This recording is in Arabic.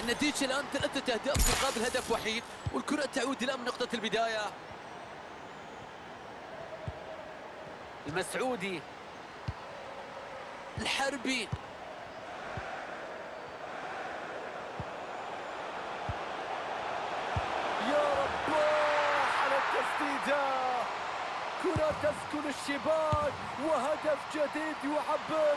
النتيجة الآن ثلاثة أهداف مقابل هدف وحيد والكرة تعود إلى من نقطة البداية. المسعودي. الحربي. يا رب على التسديدة. كرة تسكن الشباك وهدف جديد يعبر